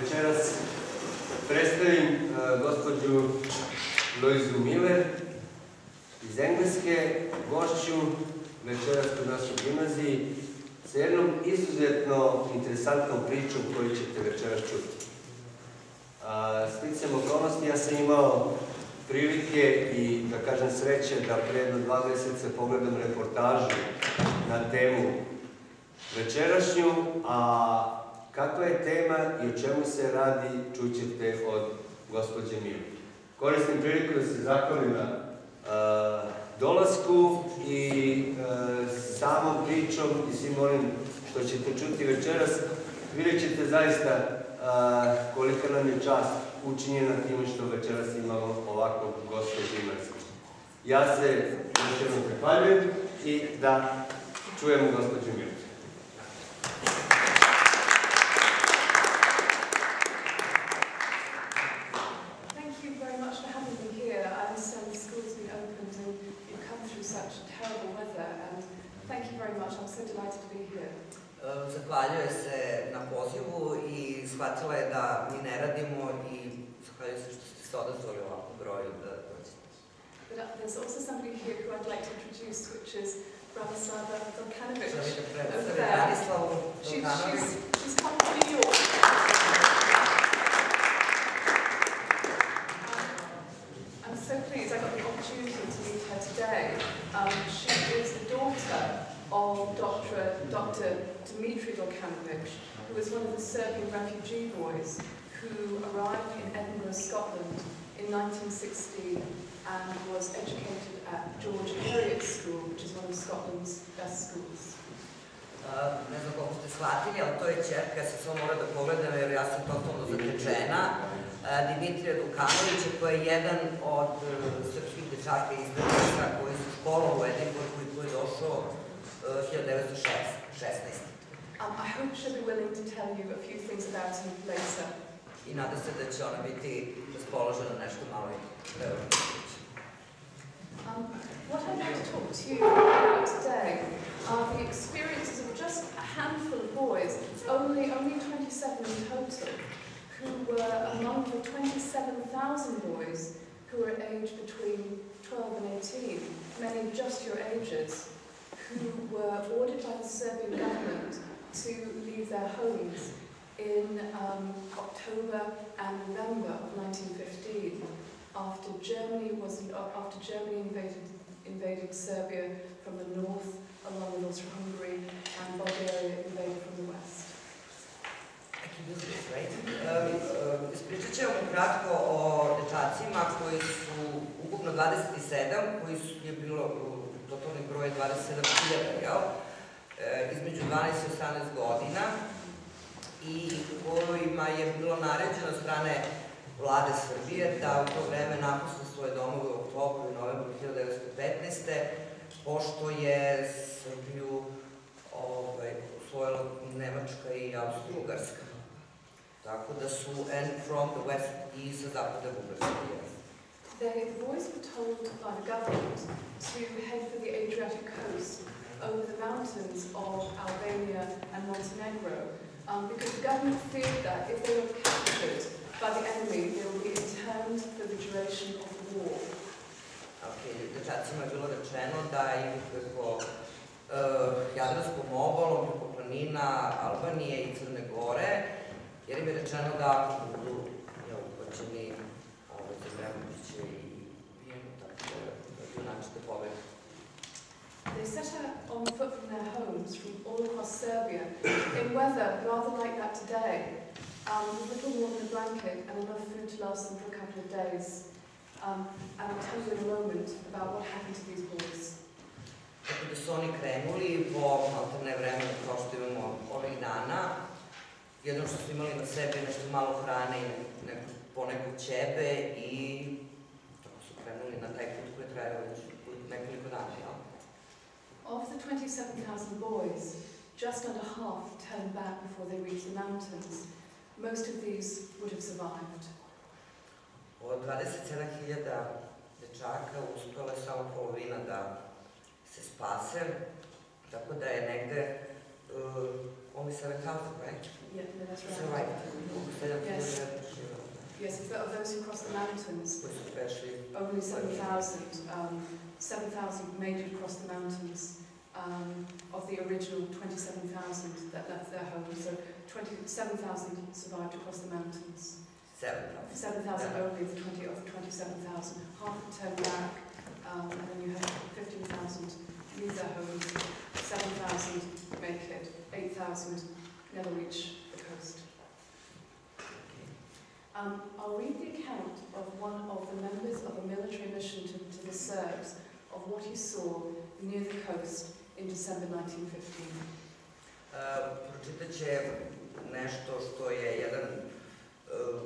Večeras predstavim e, gospođu Loizu Miller iz Engleske, gošću večeras kod našoj gimnaziji sa jednom izuzetno interesantnom pričom koju ćete večeras čuti. Sticam okolnosti, ja sam imao prilike i, da kažem, sreće da pre jedno dva meseca pogledam reportažu na temu večerašnju, a kakva je tema i o čemu se radi, čućete od gospođe Mili. Koristim priliku da se zahvalim na dolasku i a, samom pričom i svim onim što ćete čuti večeras. Vidjet ćete zaista a, kolika nam je čast učinjena time što večeras imamo ovakvog gosta Žimarskog. Ja se još jednom prehvaljujem i da čujemo gospođu Milu. Thank you very much for having me here. I understand the school's been opened and you've come through such terrible weather and thank you very much. I'm so delighted to be here. E, Zahvaljuje se na pozivu i shvatila je da mi ne radimo i zahvaljuje se što ste se odazvali ovakvom broju da dođete. But uh, there's also somebody here who I'd like to introduce, which is there. Branislavu She, she's, she's come to New York. Dmitry Dukanovic, who was one of the Serbian refugee boys who arrived in Edinburgh, Scotland in 1960 and was educated at George Heriot School, which is one of Scotland's best schools. E, Ne znam koliko ste shvatili, ali to je čerka, ja se samo mora da pogledam jer ja sam totalno zatečena. E, Dimitrija Dukanovića koji je jedan od e, srpskih dečaka izbjeglica koji su školom u Edinburgu i koji je došao e, 1916. Um, I hope she'll be willing to tell you a few things about him later. I nada se da će ona biti raspoložena nešto malo. Um, what I'd like to talk to you about today are the experiences of just a handful of boys, only, only 27 in total, who were among the 27,000 boys who were aged between 12 and 18, many just your ages, who were ordered by the Serbian government to leave their homes in um, October and November of 1915 after Germany was after Germany invaded invaded Serbia from the north, along with Austria-Hungary, and Bulgaria invaded from the west. Right? Um, um, ispričat ćemo kratko o dečacima koji su ukupno 27, koji su, je bilo uh, totalni broj 27.000, jel? E, između 12 i 18 godina i kojima je bilo naređeno strane vlade Srbije da u to vreme napuste svoje domove u oktobru i novembru 1915. pošto je Srbiju ovaj, osvojila Nemačka i Austro-Ugarska. Tako da su and from the west i sa zapada Bugarske. The boys were told by the government to head for the Adriatic coast over the mountains of Albania and Montenegro um, because the government feared that if they were captured by the enemy, they would be interned for the duration of the war. Ok, dečacima je bilo da uh, Jadranskom obalom, preko planina Albanije i Crne Gore, jer im je rečeno da ako budu i ubijeni, tako da da. They set out on foot from their homes from all across Serbia in weather rather like that today, um, with a little more than a blanket and enough food to last them for a couple of days. Um, and I'll tell you in a moment about what happened to these boys. Tako da su oni krenuli po maltene vremenu kao što imamo ovih dana. Jedno što su imali na sebi nešto malo hrane i neku, poneku ćebe i tako su krenuli na taj put koji je trajao već nekoliko dana? Of the 27,000 boys, just under half turned back before they reached the mountains. most of these would have survived. Od 27.000 dečaka uspela je samo polovina da se spase, tako da je negde uh, only 7,000, right? Yeah, no, that's right. Survived. Oko 7.000 Yes. Yes, of those who crossed the mountains, only 7,000 um, 7,000 made it across the mountains um, of the original 27,000 that left their homes. So 27,000 survived across the mountains. 7,000. 7,000 only of the 20 of 27,000. Half turned back, um, and then you had 15,000 leave their homes. 7,000 make it. 8,000 never reach the coast. Um, I'll read the account of one of the members of a military mission to, to the Serbs of what he saw near the coast in December 1915. Uh, pročitat će nešto što je jedan uh,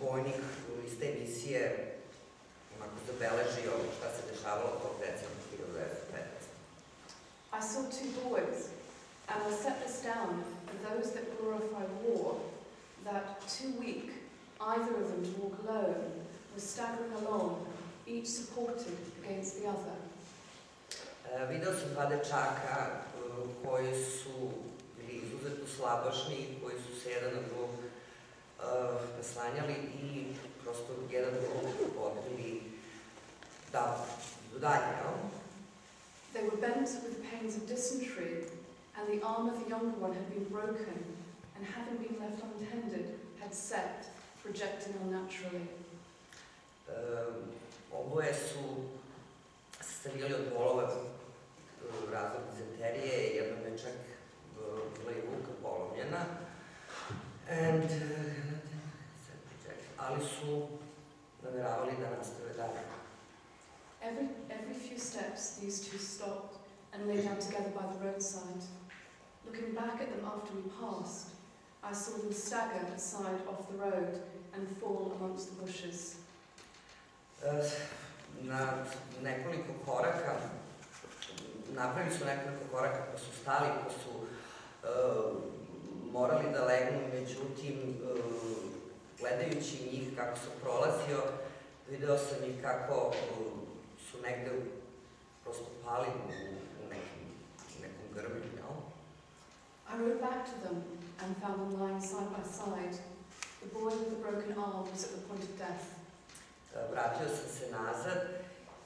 vojnik iz te misije onako zabeležio šta se dešavalo tog decembra 1915. I saw two boys, and I set this down for those that glorify war, that too weak, either of them to walk alone, were staggering along, each supported against the other. Video sam dva dečaka koji su bili izuzetno slabašni i koji su se jedan na drugog naslanjali i prosto jedan drugog da dalje, jel? They were bent with the pains of dysentery, and the arm of the younger one had been broken, and having been left untended, had set, projecting unnaturally. Um, oboje su se od bolova razlog dizenterije, jednom je bila i ruka polomljena. And, uh, ali su nameravali da nastave dalje. Every, every few steps, these two stopped and lay down together by the roadside. Looking back at them after we passed, I saw them stagger aside off the road and fall amongst the bushes. Uh, na nekoliko koraka, napravili su nekoliko koraka pa su stali, pa su uh, morali da legnu, međutim, uh, gledajući njih kako sam prolazio, video sam ih kako uh, su negde prosto pali u, u nekim, u nekom grblju, jel? I rode back to them and found them lying side by side. The boy with the broken arm was at the point of death. Vratio sam se nazad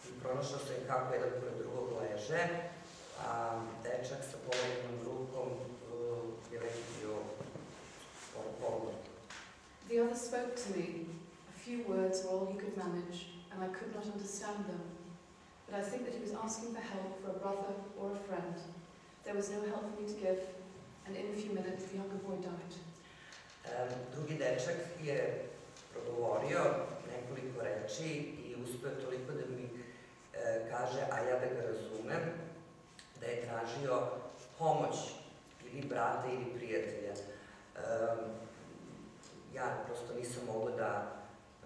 i pronašao sam kako jedan pored drugog leže, dečak sa polomljenom rukom uh, je već bio polomljen. The other spoke to me. A few words were all he could manage, and I could not understand them. But I think that he was asking for help for a brother or a friend. There was no help for me to give, and in a few minutes the younger boy died. Um, drugi dečak je progovorio nekoliko reči i uspeo toliko da mi e, kaže, a ja da ga razumem, da je tražio pomoć ili brata ili prijatelja. Ja prosto nisam mogla da,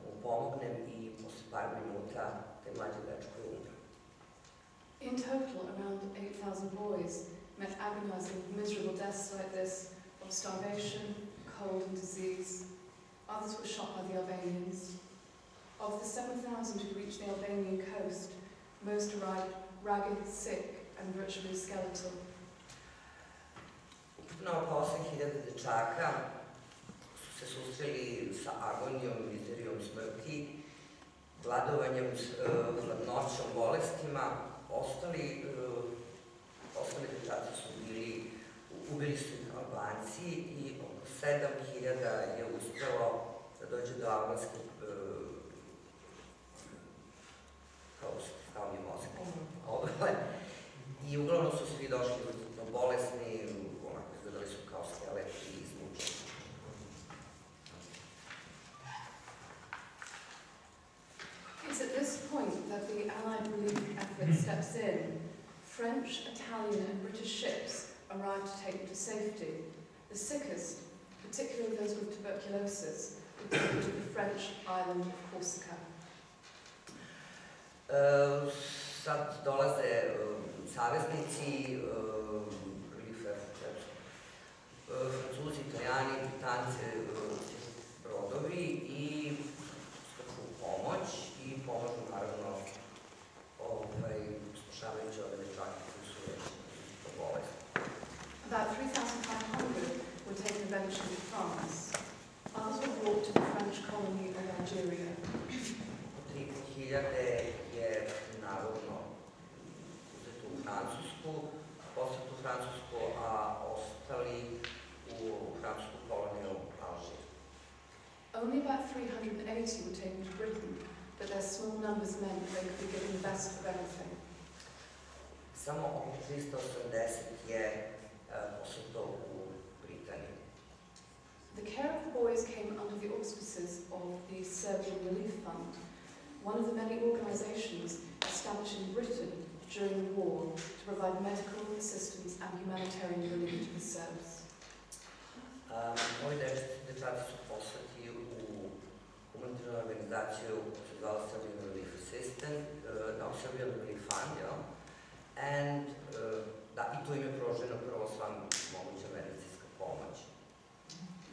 mu pomognem i posle par minuta taj dečko je umro. In total, around 8,000 boys met agonizing, miserable deaths like this of starvation, cold, and disease. Others were shot by the Albanians. Of the 7,000 who reached the Albanian coast, most arrived ragged, sick, and virtually skeletal. Ukupno oko 8000 dečaka su se susreli sa agonijom, mizerijom smrti, gladovanjem, e, hladnoćom, bolestima. Ostali, e, ostali dečaci su bili, ubili su ih Albanci i oko 7000 je uspelo da dođe do albanske e, kao mozak obale. I uglavnom su svi došli bolesni, onako izgledali su kao skeleti i izmučeni. It's at this point that the Allied relief effort steps in. French, Italian, and British ships arrive to take them to safety. The sickest, particularly those with tuberculosis, were taken to the French island of Corsica. E, sad dolaze e, saveznici, effort, e, Francuzi, Italijani, Britanci, e, izvori i stručnu pomoć i pomažu naravno ovaj, slušavajući ove dečake koji su već po bolesti. About 3,500 were taken eventually to France. Others were brought to the French colony of Algeria. Oko 3.500 Francusku, a ostali u francusku koloniju Alžir. Only about 380 were taken to Britain, but their small numbers meant that they could be given the best of everything. Samo oko 380 je poslato u Britaniju. The care of the boys came under the auspices of the Serbian Relief Fund, one of the many organisations established in Britain during the war to provide medical assistance and humanitarian relief to the Serbs. Um, ovi dečaci, dečaci su poslati u humanitarnu organizaciju koja se zvala Relief Assistant, uh, no, Relief Fund, jel? And, uh, da, i tu im je pružena prvo sva moguća medicinska pomoć.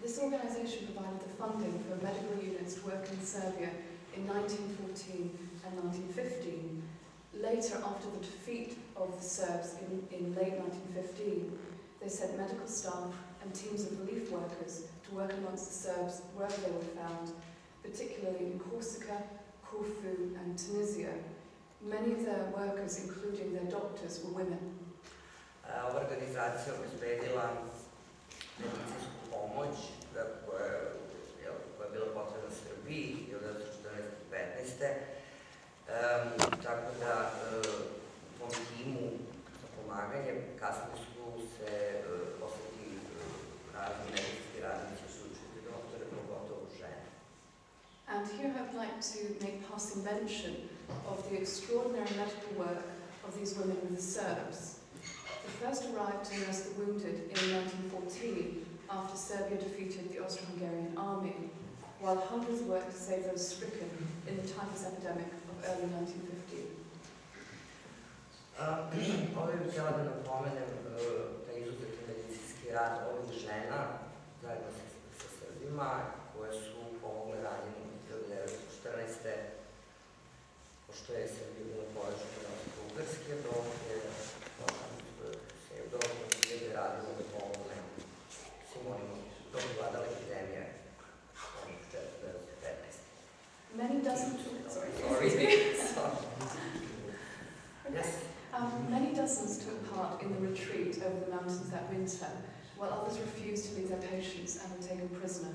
This organisation provided the funding for medical units to work in Serbia in 1914 and 1915. Later, after the defeat of the Serbs in, in late 1915, they sent medical staff and teams of relief workers to work amongst the Serbs wherever they were found, particularly in Corsica, Corfu and Tunisia. Many of their workers, including their doctors, were women. Ova organizacija obezbedila medicinsku pomoć da, koja, jel, koja je bila potrebna Srbiji 1914-15. Um, tako da uh, u tom timu za pomaganje kasnije su se uh, poslati uh, razni medicinski radnici, uključujući doktore, pogotovo žene. And here I'd like to make passing mention of the extraordinary medical work of these women with the Serbs. They first arrived to nurse the wounded in 1914 after Serbia defeated the Austro-Hungarian army, while hundreds worked to save those stricken in the typhus epidemic of early 1915. Uh, htjela da napomenem uh, taj izuzetni medicinski rad ovih žena zajedno sa, sa Srbima koje su pomogle ranjenim 1914. pošto je Srbija bila poražena od Ugarske, dok je se je dobro je radilo da pomogne svim onim dok je vladala epidemija onih 1915. Many sorry, Sorry. Sorry. Yes. Um, many dozens took part in the retreat over the mountains that winter, while others refused to leave their patients and were taken prisoner.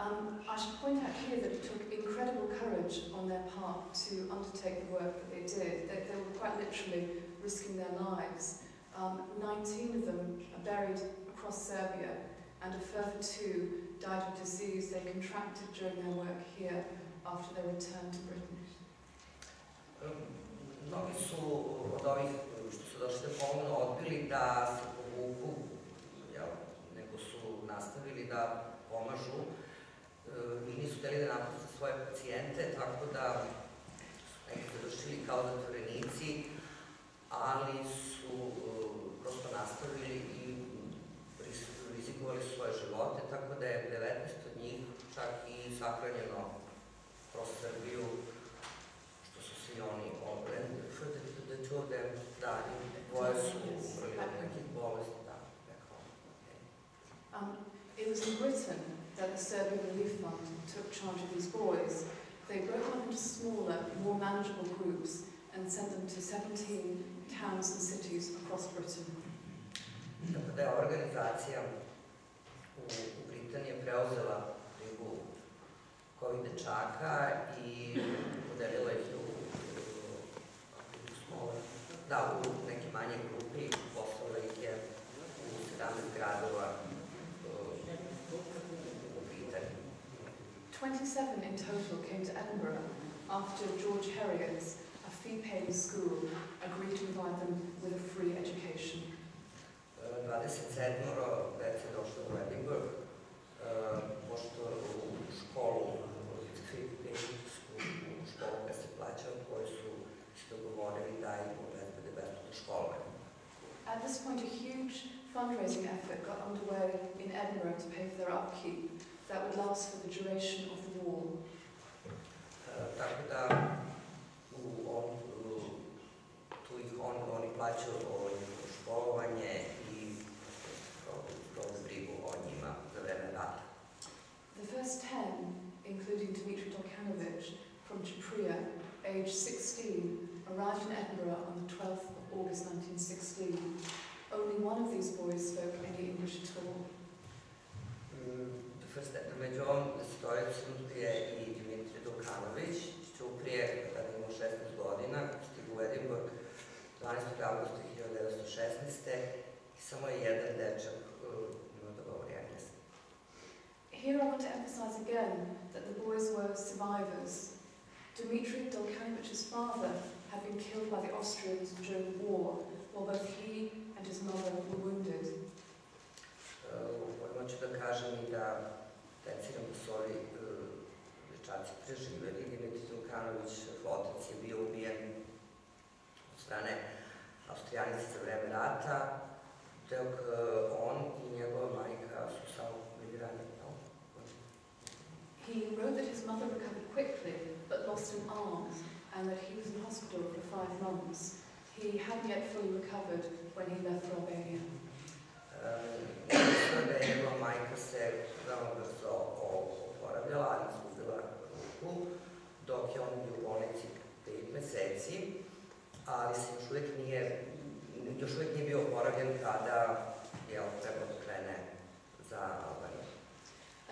Um, I should point out here that it took incredible courage on their part to undertake the work that they did. They, they were quite literally risking their lives. Um, 19 of them are buried across Serbia, and a further two died of disease they contracted during their work here after their return to Britain. Mnogi su od ovih što su došli da pomognu odbili da se povuku, jel, nego su nastavili da pomažu e, i nisu hteli da napuste svoje pacijente, tako da neki završili kao zatvorenici, ali su e, prosto nastavili i rizikovali svoje živote, tako da je 19 od njih čak i sahranjeno kroz Srbiju, što su svi oni obrani, of them, da, dvoje su umrli od nekih bolesti, da, rekao. It was in Britain that the Serbian Relief Fund took charge of these boys. They broke them up into smaller, more manageable groups and sent them to 17 towns and cities across Britain. Tako da je ova organizacija u, u Britaniji preuzela brigu ovih dečaka i podelila ih u, u, u da, u neke manje grupe i poslala ih je u 17 gradova uh, u Britaniji. 27 in total came to Edinburgh after George Heriot's, a fee-paying school, agreed to provide them with a free education. Uh, 27 dece došlo u Edinburgh, uh, pošto u školu, u školu koja se plaća, koji su se dogovorili da im obezbede besplatno školovanje. At this point, a huge fundraising effort got underway in Edinburgh to pay for their upkeep. That would last for the duration of the war. U, on, tu ih on, oni plaćaju o školovanje i provode brigu o njima za vreme rata. The first 10, including Dmitry Dolkanovich from Ćuprija, aged 16, arrived in Edinburgh on the 12th of August 1916. Only one of these boys spoke any English at all. Mm, the first, među ovom desetoricom je i Dimitri Dukanović, što prije, kada je imao 16 godina, stigu u Edinburgh 12. augusta 1916. i samo je jedan dečak imao da govori engleski. Here I want to emphasize again that the boys were survivors. Dmitry Dolkanovich's father had been killed by the Austrians during the war, while both he and his mother were wounded. Uh, hoću da kažem i da uh, dečaci preživeli. Dimitri je bio ubijen od strane Austrijanice za vreme rata, dok on i njegova majka su samo He wrote that his mother recovered quickly but lost an arm and that he was in hospital for five months. He hadn't yet fully recovered when he left for Albania. Majka se oporavljala, ali ruku, dok je on bio u bolnici pet meseci, ali se još nije, još nije bio oporavljen kada je trebao da krene za Albaniju.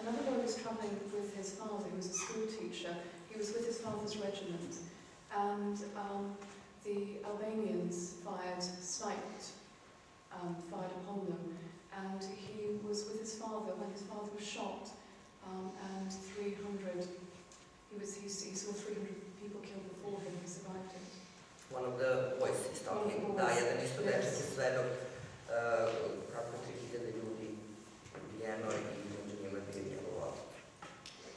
Another boy was travelling with his father, who was a school teacher. He was with his father's regiment, and um, the Albanians fired, sniped, um, fired upon them, and he was with his father when his father was shot, um, and 300, he, was, he, he saw 300 people killed before him, he survived it. One of the boys is talking, One of the da, jedan isto dečak je svedok uh, kako je 3000 ljudi ubijeno i među njima bio njegov otac.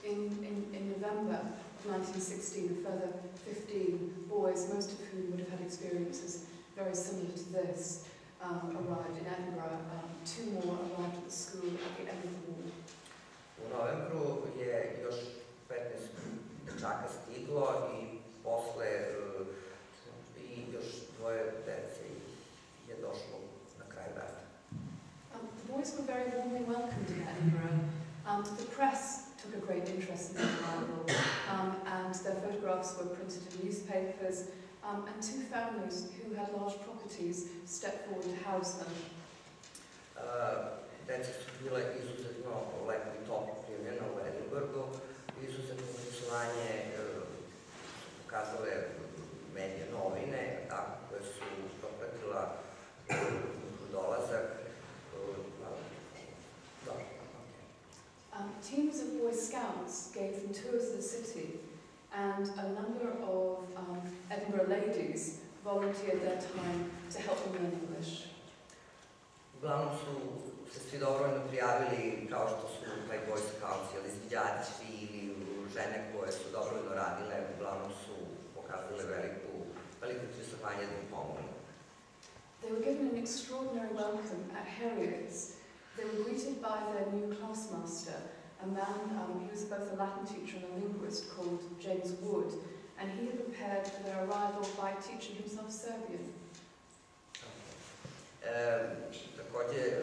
In, in, in November of 1916, a further 15 boys, most of whom would have had experiences very similar to this, um, arrived in Edinburgh. Um, two more arrived at the school at the end of the war. U novembru je još 15 dečaka stiglo i posle uh, i još dvoje dece je došlo na kraj rata. Um, the boys were very warmly welcomed in Edinburgh. Um, the press took a great interest in their arrival, um, and their photographs were printed in newspapers, um, and two families who had large properties stepped forward to house them. Uh, deca su bile izuzetno lepo i toplo primljena u Edinburgu, izuzetno interesovanje uh, su pokazale medije novine, tako, koje su propratila uh, dolazak. Uh, da. Um, teams of Boy Scouts gave them tours of the city, and a number of um, Edinburgh ladies volunteered their time to help them learn English. Uglavnom su se svi dobrovoljno prijavili kao što su taj Boy Scouts ili izviđači ili žene koje su dobrovoljno radile, uglavnom su pokazale veliku, veliko interesovanje da im pomognu. They were given an extraordinary welcome at Heriot's. They were greeted by their new classmaster, a man, um, he was both a Latin teacher and a linguist called James Wood, and he had prepared for their arrival by teaching himself Serbian. E, takođe, e,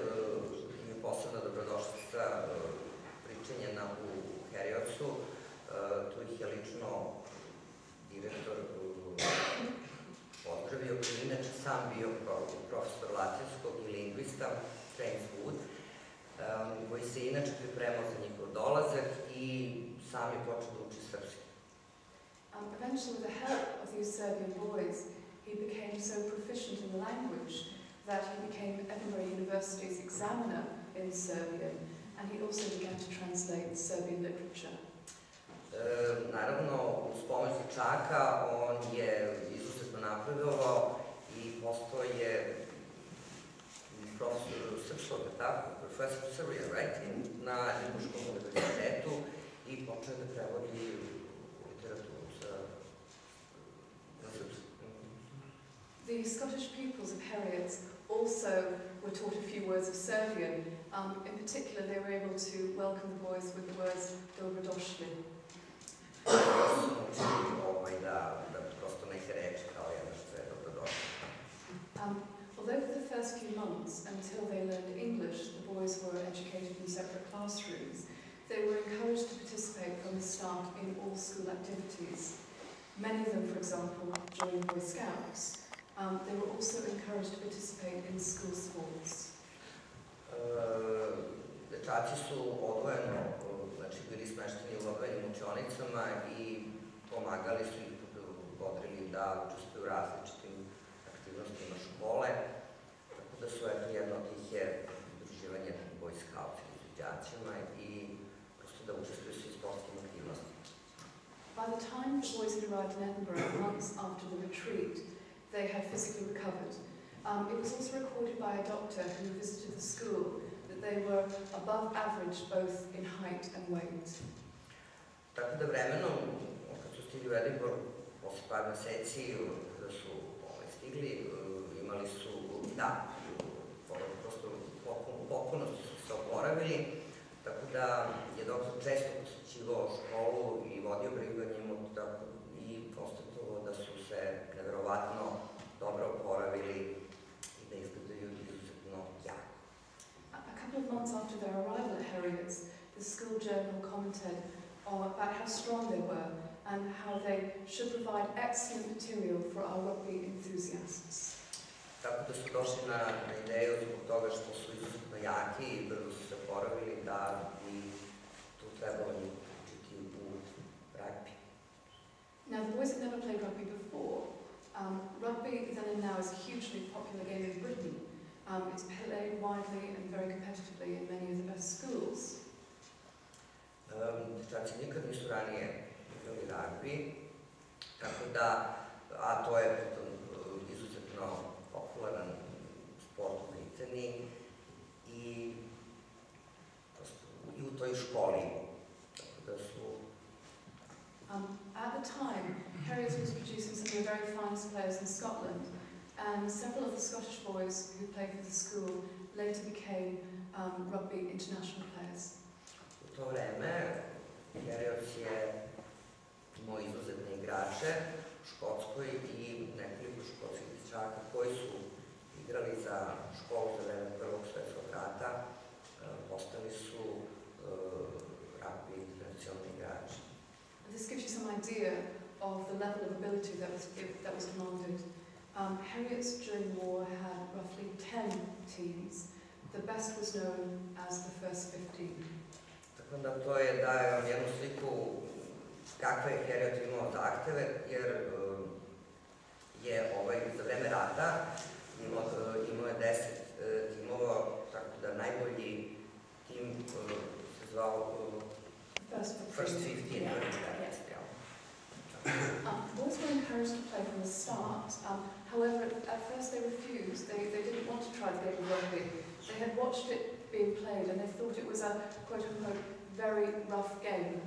im je posebna dobrodošlica e, pričanjena u Heriotsu. E, tu ih je lično direktor pozdravio, koji inače sam bio profesor latinskog i lingvista, James Wood, e, koji se inače pripremao za njihov dolazak i sam je počeo da uči srpski. Um, eventually, with the help of these Serbian boys, he became so proficient in the language that he became Edinburgh University's examiner in Serbian, and he also began to translate Serbian literature. E, naravno, uz pomoć dečaka on je izuzetno napredovao i postao je tako? Profesor Serbian, right? Na Ljubuškom univerzitetu i počeo da prevodi literaturu na srpski. The Scottish pupils of Heriot's also were taught a few words of Serbian. Um, in particular, they were able to welcome the boys with the words Dobrodošli. su naučili ovaj, da, da prosto neke reči kao jedna što je dobrodošla. Um, although for the first few months, until they learned English, the boys were educated in separate classrooms, they were encouraged to participate from the start in all school activities. Many of them, for example, joined Boy Scouts. Um, they were also encouraged to participate in school sports. Dečaci su odvojeno, znači bili smešteni u odvojenim učionicama i pomagali su ih, bodrili da učestvuju različitim aktivnostima škole. Tako da su, eto, jedno od tih je udruživanje Boy Scouts među đacima i prosto da učestvuju svi sportskim aktivnostima. By the time the boys had arrived in Edinburgh, months after the retreat, they had physically recovered. Um, it was also recorded by a doctor who visited the school that they were above average both in height and weight. Tako da vremenom, kad su stigli u Edinburgh, posle par meseci, kada su ovaj, stigli, imali su, da, su se oporavili, tako da je doktor često posjećivao školu i vodio brigu njemu, tako i da su se dobro oporavili i da izgledaju izuzetno jako. A couple of months after their arrival at Heriot's, the school journal commented about how strong they were and how they should provide excellent material for our rugby enthusiasts. Tako da su došli na, na ideju zbog toga što su izuzetno jaki i brzo su se oporavili da bi tu trebalo njih učiti u ragbi. Now, the boys had never played rugby before. Um, rugby then and now is a hugely popular game in Britain. Um, it's played widely and very competitively in many of the best schools. Um, dečaci nikad nisu ranije igrali ragbi, tako da, a to je pritom, uh, izuzetno popularan sport u Britaniji i, i u toj školi. Tako da su Um, at the time, Heriot's was producing some of the very finest players in Scotland, and several of the Scottish boys who played for the school later became um, rugby international players. U to vreme Heriots je imao izuzetne igrače u Škotskoj i nekoliko škotskih dječaka koji su igrali za školu za vreme Prvog svjetskog rata, e, postali su e, rugby internacionalni igrači. This gives you some idea of the level of ability that was, that was demanded. Um, Harriet's during the war had roughly 10 teams. The best was known as the first 15. Tako da to je daje vam jednu sliku kakve je Heriot imao zahteve, jer e, je ovaj, za vreme rata imao, imao je deset e, timova, tako da najbolji tim e, se zvao First e, 15. Yeah. Yeah. Um, boys were encouraged to play from the start. Um, however, at, at first they refused. They, they didn't want to try the game of rugby. They had watched it being played and they thought it was a quote-unquote very rough game.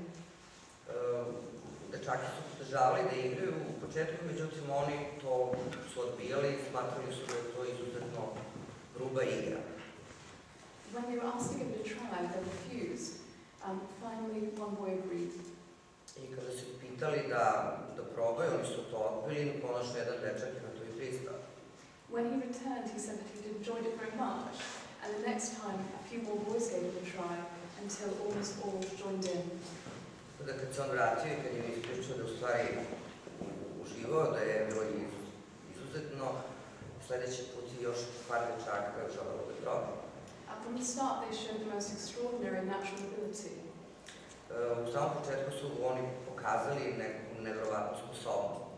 E, Dečaki su podržavali da igraju u početku, međutim oni to su odbijali i smatrali su da je to izuzetno gruba igra. When they were asked to give it a try, they refused. Um, finally, one boy agreed. I kada su pitali da, da probaju, oni su to odbili, no konačno jedan dečak je na to i pristao. When he returned, he said that he'd enjoyed it very much. And the next time, a few more boys gave it a try until almost all joined in. onda kad se on vratio i kad je ispričao da u stvari uživao, da je bilo izuzetno, sledeći put je još par dečaka koje da proba. Uh, from the start they showed the most extraordinary natural ability. E, uh, u samom početku su oni pokazali neku nevrovatnu sposobnost.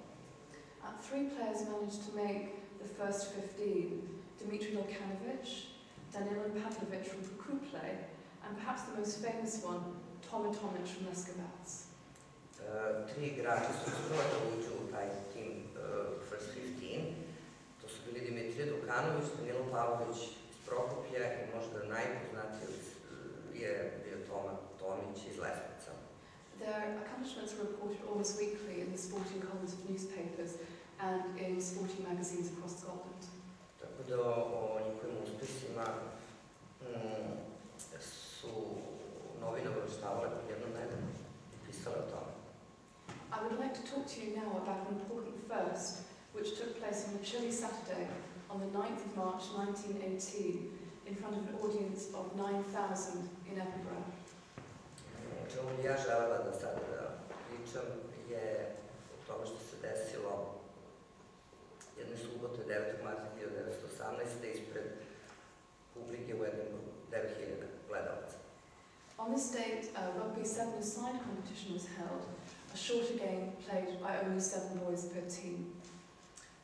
Uh, three players managed to make the first 15, Dmitry Lokanovic, Danilo Pavlovic from Kukuple, and perhaps the most famous one, Toma Tomic from Leskovac. E, eh, tri su uđu u taj tim First 15. To su bili Dimitrije Dukanović, Danilo Pavlović iz i možda najpoznatiji eh, je bio Toma Tomić iz Leskovca. Their accomplishments were reported almost weekly in the sporting columns of newspapers and in sporting magazines across Scotland. Tako da o, mm, su pod jednom nebom i o tome. I would like to talk to you now about an important first, which took place on a chilly Saturday on the 9th of March 1918 in front of an audience of 9,000 in Edinburgh. O čemu ja želela da sada da pričam je o tome što se desilo jedne subote 9. marta 1918. ispred publike u Edinburghu, 9000 gledalaca. On this date, a rugby seven-a-side competition was held, a shorter game played by only seven boys per team.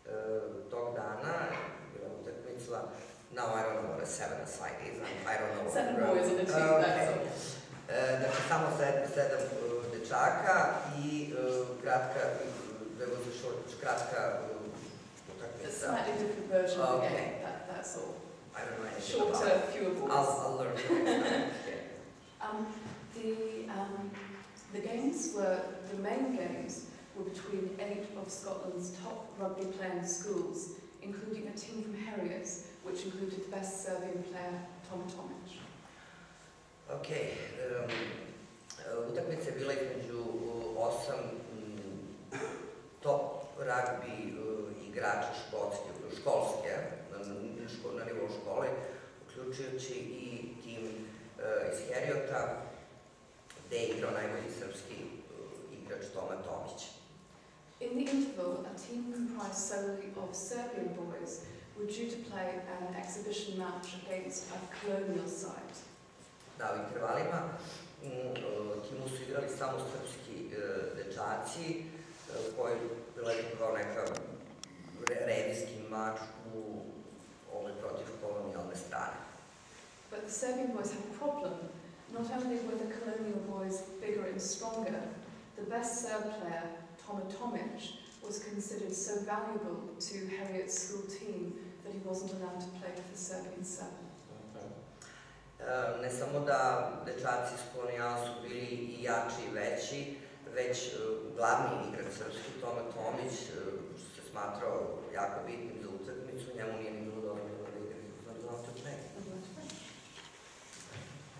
Uh, Tog dana je bila utakmica, now I don't know what a seven aside is, I don't know what Seven boys on the team, Okay. that's all. Uh, dakle, samo sedam, sedam dečaka i kratka, there was a short, kratka e, A utakmica. slightly different version of the Okay. game, that, that's all. I don't know anything about Shorter, it. fewer balls. I'll, I'll learn. Um, the, um, the games were, the main games were between eight of Scotland's top rugby playing schools, including a team from Heriot's, which included the best Serbian player, Tom Tomic. Ok, um, e, utakmica je bila između uh, osam mm, top ragbi uh, igrača školske, školske na, na, nivou škole, uključujući i uh, iz Heriota, gde je igrao najbolji srpski uh, igrač Toma Tomić. In the interval, a team comprised solely of Serbian boys were due to play an exhibition match against a colonial side. Da, u intervalima mm, uh, timu su igrali samo srpski dečaci koji bila je kao neka re, redijski mač u ovoj protiv kolonijalne strane. But the Serbian boys had a problem. Not only were the colonial boys bigger and stronger, the best Serb player, Toma Tomic, was considered so valuable to Heriot's school team that he wasn't allowed to play for the Serbian seven. E, um, ne samo da dečaci iz kolonijala su bili i jači i veći, već e, glavni igrač srpski Toma Tomić, što se smatrao jako bitnim za utakmicu, njemu nije ni bilo dozvoljeno da igra, he was not allowed to play. Wasn't allowed to play.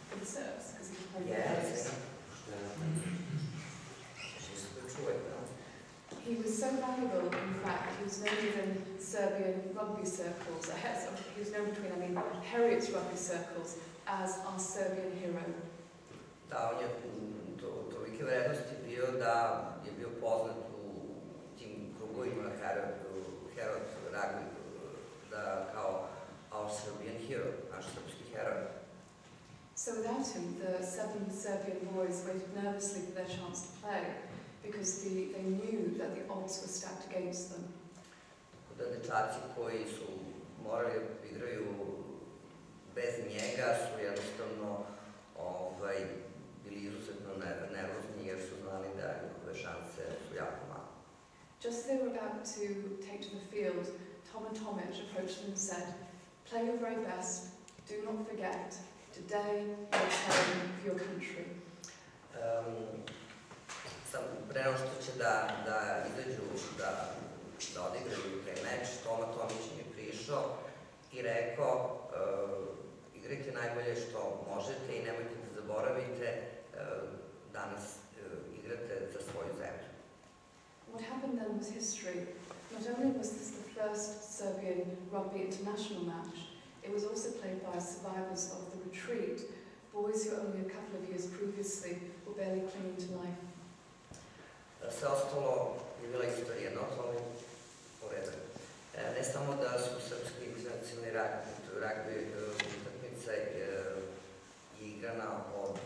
For the Serbs, because he could play for Yes, Heriot's. Čisto da čujete, no? He was so valuable, in fact, he was known within Serbian rugby circles, uh, he- was known between, I mean, Heriot's rugby circles as our Serbian hero. Da, on je to, tolike vrednosti bio da je bio poznat u tim krugovima Herod, Herod Rugby, da kao our Serbian hero, naš srpski heroj. So without him, the seven Serbian boys waited nervously for their chance to play because the, they knew that the odds were stacked against them. Da dečaci koji su morali igraju bez njega su jednostavno ovaj, bili izuzetno ner- nervozni jer su znali da njihove šanse su jako male. Just as they were about to take to the field, Toma Tomic approached them and said, play your very best, do not forget, today playing for your country. Um, sam, pre nego što će da, da izađu, da, da odigraju taj meč, Toma Tomić mi prišao i rekao uh, igrajte najbolje što možete i nemojte da zaboravite uh, danas uh, igrate za svoju zemlju. What happened then was history. Not only was this the first Serbian rugby international match, it was also played by survivors of the retreat, boys who only a couple of years previously were barely clinging to life. Sve ostalo je bila istorija, not only poredak. E, ne samo da su srpski internacionalni ragbi, utakmica je igrana od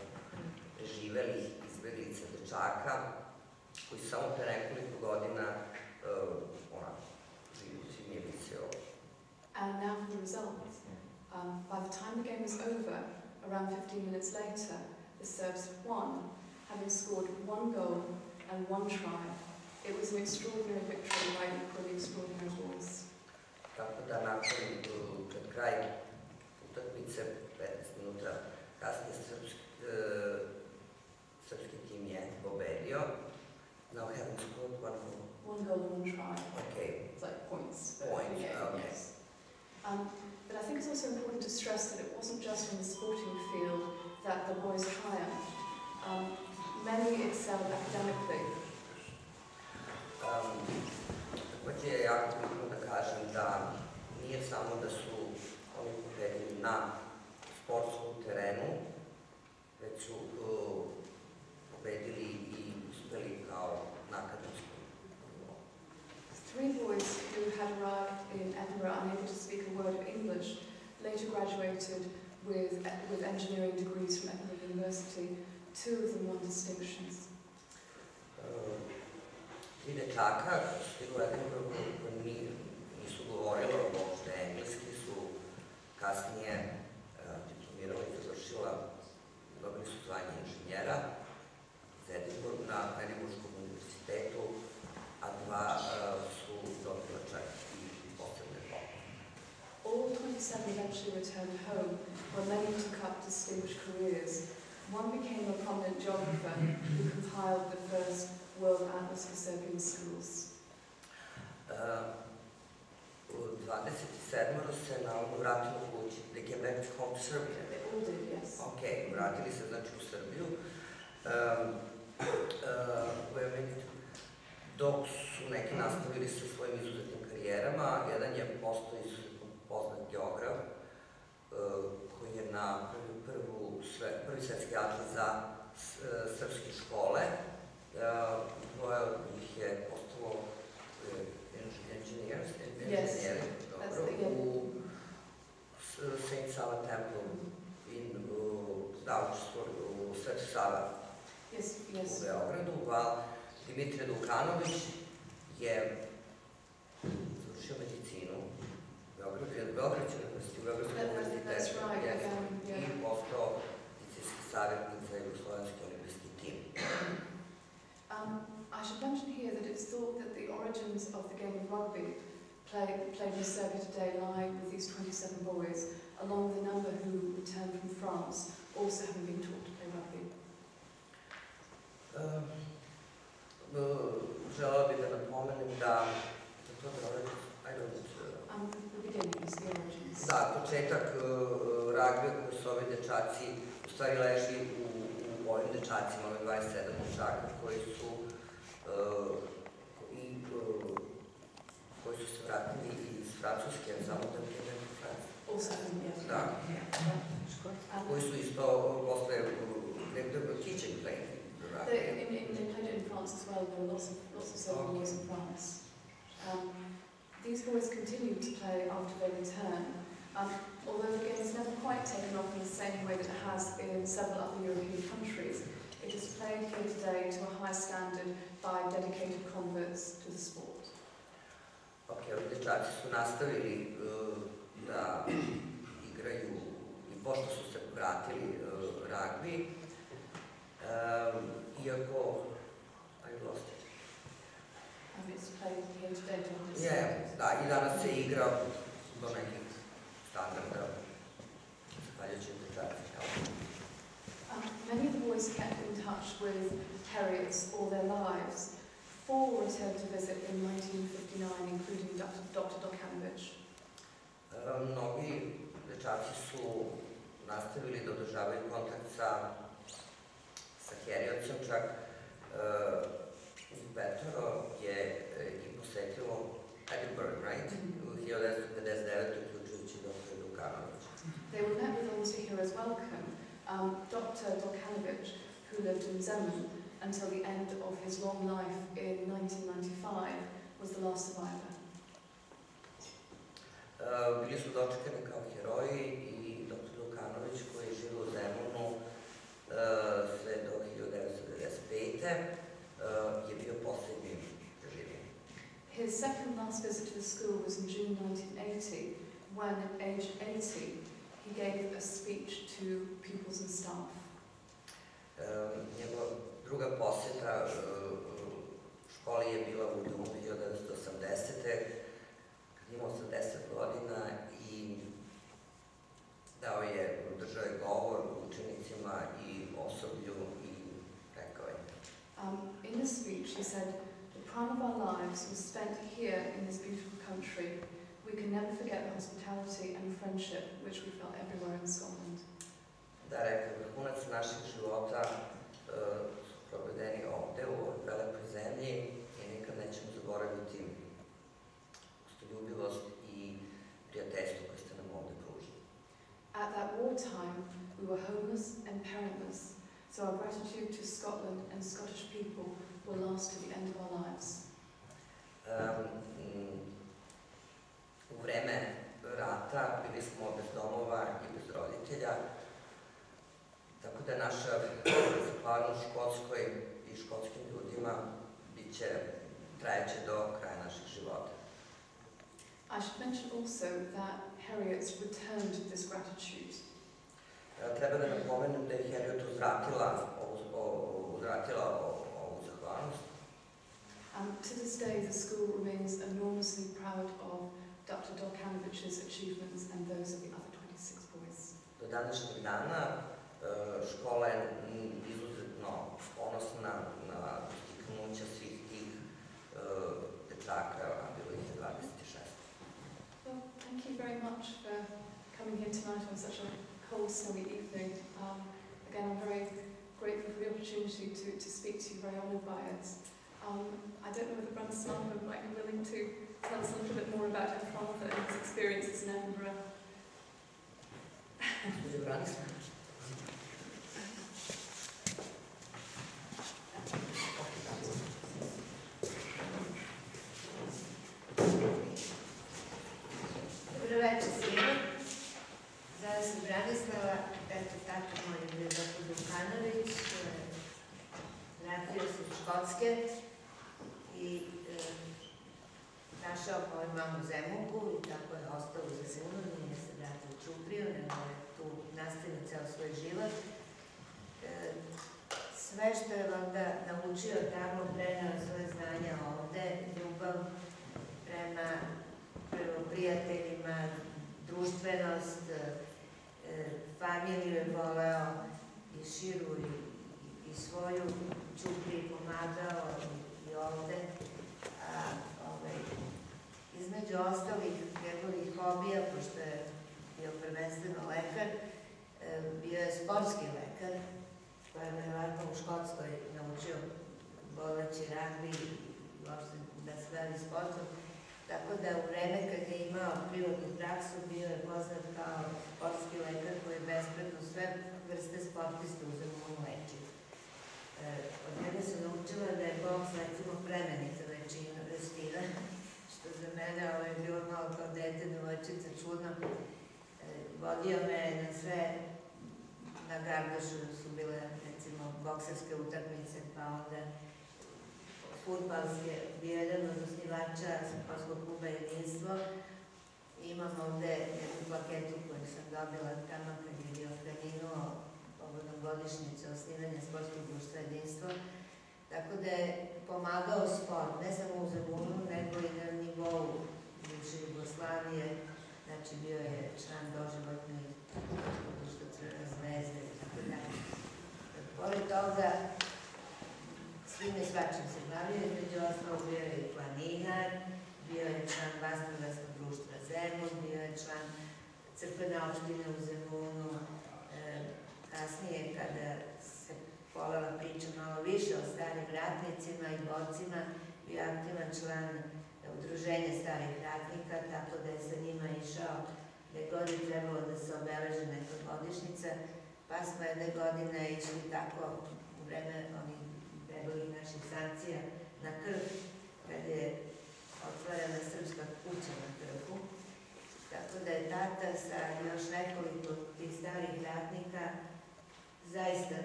preživelih izbjeglica dečaka koji su samo pre nekoliko godina e, živući nije mislio And now for the results. Um, by the time the game was over, around 15 minutes later, the Serbs won, having scored one goal and one try. It was an extraordinary victory by equally extraordinary goals. Tako da nakon, pred kraj utakmice, 15 minuta kasnije, srpski, srpski tim je pobedio. Now having scored one goal. One goal and one try. Okay, It's like points. Points, okay. yes. Um, but I think it's also important to stress that it wasn't just on the sporting field that the boys triumphed. Um, many excelled academically. Um, takođe je jako bitno da kažem da nije samo da su oni pobedili na sportskom terenu, već su uh, pobedili i uspeli kao. Three boys who had arrived in Edinburgh unable to speak a word of English later graduated with, with engineering degrees from Edinburgh University. Two of them won distinctions. Uh, koji su stigli u ni- nisu govorila uopšte engleski su kasnije uh, diplomirala i završila, dobili su zvanje inženjera iz Edinburgh na Edinburghskom univerzitetu, a dva poklone. All 27 eventually returned home, where many took up distinguished careers. One became a prominent geographer who compiled the first World Atlas for Serbian schools. U 27 se navodno vratilo kući. Back home to Serbia. Yes. Ok, vratili se znači u Srbiju. Um, uh, minute. Dok su neki nastavili sa svojim izuzetnim karijerama, jedan je postao izuzetno poznat here today to a high standard by dedicated converts to the sport. Ok, dečaci su nastavili uh, da igraju i pošto su se vratili uh, ragbi, um, iako, I lost it. Um, it's played here today to a high Je, da, i danas se igra do nekih standarda, zahvaljujući dečacima. Um, many of the boys kept in touch with Heriot's all their lives. Four returned to visit in 1959, including Dr. Dr. Dukanovic. Uh, mnogi dečaci su nastavili da održavaju kontakt sa, sa Heriocom, čak uh, petoro je uh, i posetilo Edinburgh, right? U 1959. uključujući dr. Dukanović. They were met with almost a hero's welcome. Um, Dr. Dukanovic, who lived in Zemun until the end of his long life in 1995, was the last survivor. Uh, bili su dočekani kao heroji i dr. Dukanović koji je živio u Zemunu uh, sve do 1995. Uh, je bio posljednji živim. His second last visit to the school was in June 1980, when, at age 80, he gave a speech to pupils and staff. Um, njegova druga posjeta uh, školi je bila u Dumu 1980. kad imao 80 godina i dao je, držao je govor učenicima i osoblju i rekao je Um, in the speech, he said, The prime of our lives was spent here in this beautiful country. We can never forget the hospitality and friendship which we felt everywhere in Scotland. Da rekao, vrhunac naših života e, su provedeni ovde u ovoj velikoj zemlji i nikad nećemo zaboraviti gostoljubivost i prijateljstvo koje ste nam ovde pružili. At that war time, we were homeless and parentless, so our gratitude to Scotland and Scottish people will last to the end of our lives. Um, mm, u vreme rata bili smo bez domova i bez roditelja, tako da naša zahvalnost Škotskoj i škotskim ljudima bit će, trajeće do kraja naših života. I should also that Heriot's returned this gratitude. E, Treba da napomenem da je Heriot uzvratila uzvratila ovu, zahvalnost. And to this day, the school remains enormously proud of Dr. Dukanovic's achievements and those of the other 26 boys. Do današnjeg dana e, škola je izuzetno ponosna na dostignuća svih tih eh, e, dečaka, a bilo ih je 26. Well, thank you very much for coming here tonight on such a cold, snowy evening. Um, again, I'm very grateful for the opportunity to, to speak to you, very honoured by it. Um, I don't know whether Branislava might be willing to tell us a little bit more about her father and his experiences in Edinburgh. Našao kao i tako je ostao u Zemunu, nije se vratio u Čupriju, nego je tu nastavio ceo svoj život. E, sve što je onda naučio tamo, prenao svoje znanja ovde, ljubav prema prvo prijateljima, društvenost, e, familiju je voleo i širu i, i, svoju čupri pomagao i ovde. Između ostalih njegovih hobija, pošto je bio prvenstveno lekar, e, bio je sportski lekar, koja je verovatno u Škotskoj naučio voleći ragbi i uopšte da se bavi sportom. Tako da u vreme kad je imao privatnu praksu bio je poznat kao sportski lekar koji je bespredno sve vrste sportista u Zemunu lečio. E, od njega se naučila da je boks recimo premenica većina vestina, za mene je bilo malo kao dete devojčica čudno. E, vodio me na sve, na Gardošu su bile recimo bokserske utakmice, pa onda futbalske, bio jedan od osnivača sportskog kluba Jedinstvo. Imam ovde jednu plaketu koju sam dobila tamo kad je bio preminuo povodom godišnjice osnivanja sportskog društva Jedinstvo. Tako da je pomagao sport, ne samo u Zemunu, nego i na nivou bivše Jugoslavije. Znači bio je član doživotni društva Crvena zvezda i tako dalje. Pored toga, svime i svačim se bavio, između ostalog bio je i planinar, bio je član Vastavljavskog društva Zemun, bio je član crkvene opštine u Zemunu. E, kasnije, kada povela priča malo više o starim ratnicima i borcima, je aktivan član udruženja starih ratnika, tako da je sa njima išao gde god je trebalo da se obeleže neka godišnica, pa smo jedne godine išli tako u vreme onih debelih naših sankcija na krv, kad je otvorena srpska kuća na krvu. Tako da je tata sa još nekoliko tih starih ratnika zaista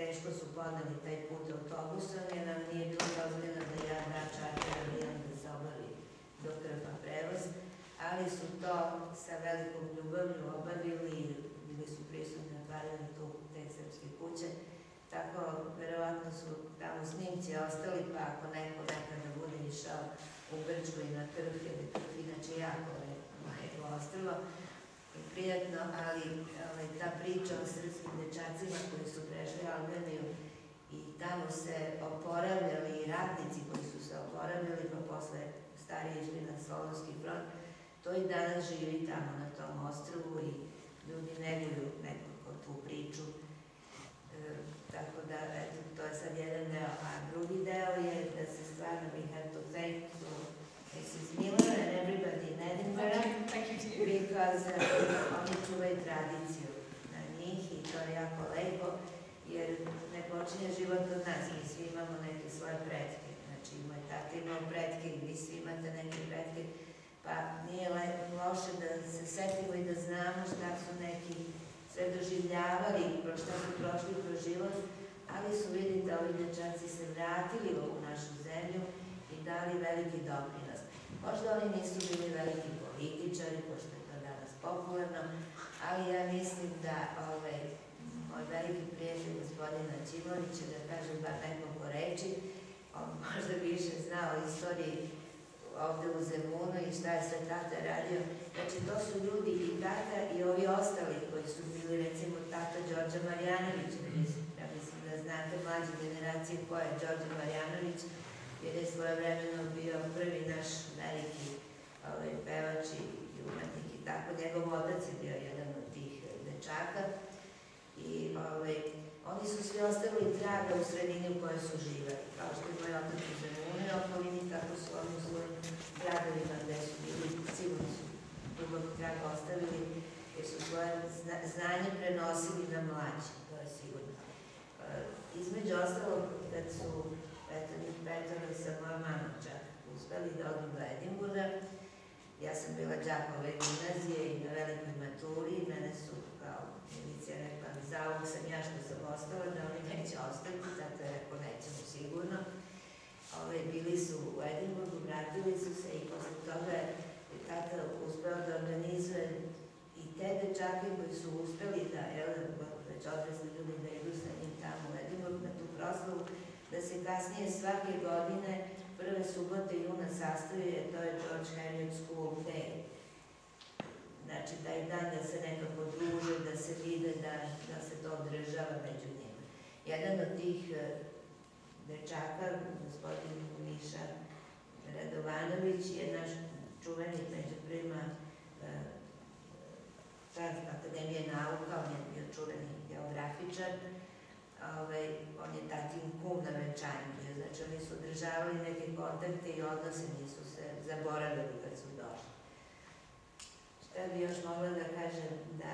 teško su podali taj put autobusom, jer nam nije bilo dozvoljeno da ja da čarter avion da se obavi do krva prevoz, ali su to sa velikom ljubavlju obavili i bili su prisutni na otvaranju tu te srpske kuće. Tako, verovatno su tamo snimci ostali, pa ako neko nekada bude išao u Grčku i na Krf, jer je Krf inače jako lepo prijatno, ali ovaj, ta priča o srpskim dečacima koji su prešli Albaniju i tamo se oporavljali i ratnici koji su se oporavljali, pa posle starije išli na Solonski front, to koji danas živi tamo na tom ostrvu i ljudi neguju nekako tu priču. E, tako da, eto, to je sad jedan deo. A drugi deo je da se stvarno to thank to Mrs. Miller and everybody in Edinburgh Thank uh, oni čuvaju tradiciju na njih i to je jako lepo jer ne počinje život od nas, mi svi imamo neke svoje pretke. Znači, moj tata imao pretke i vi svi imate neke pretke, pa nije loše da se setimo i da znamo šta su neki sve doživljavali, šta su prošli kroz život, ali su, vidite, ovi dečaci se vratili u našu zemlju i dali veliki doprinos. Možda oni nisu bili veliki političari, pošto popularno, ali ja mislim da ovaj, moj veliki prijatelj gospodina Ćimovića, da kažem bar nekoliko reči, on možda više zna o istoriji ovde u Zemunu i šta je sve tata radio. Znači, to su ljudi i tata i ovi ostali koji su bili, recimo, tata Đorđa Marjanovića. Ja mislim da znate mlađe generacije ko je Đorđe Marjanović, jer je svojevremeno bio prvi naš veliki ovaj, pevač i umetnik tako. Njegov otac je bio jedan od tih dečaka i ovaj, oni su svi ostavili traga u sredini u kojoj su živali. Kao što je moj otac u Zemuni okolini, tako su oni u svojim gradovima gde su bili, sigurno su dubog traga ostavili, jer su svoje zna- znanje prenosili na mlađe, to je sigurno. E, između ostalog, kad su, petoro i sa moja mama čak uspeli da odu do ja sam bila đak ove gimnazije i na velikoj maturi, mene su kao milicija rekla, sam ja što sam ostala, da oni neće ostati, zato je rekao, nećemo sigurno. Ove, bili su u Edinburgu, vratili su se i posle toga je tata uspeo da organizuje i te dečake koji su uspeli da, da već odrasli ljudi da idu sa njim tamo u Edinburg na tu proslavu, da se kasnije svake godine prve subote juna sastavuje, to je George Harriet School Day. Znači, taj dan da se nekako druže, da se vide, da, da se to održava među njima. Jedan od tih eh, dečaka, gospodin Miša Radovanović, je naš čuveni među prima eh, član Akademije nauka, on je bio čuveni geografičar, ovaj, on je tatin kum na venčanju znači oni su održavali neke kontakte i odnose, nisu se zaboravili kad su došli. Šta bi još mogla da kažem da